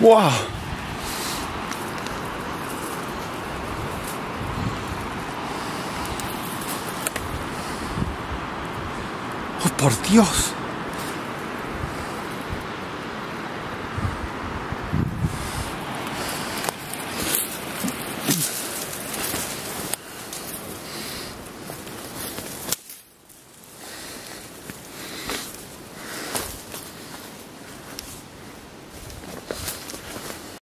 ¡Wow! ¡Oh, por Dios!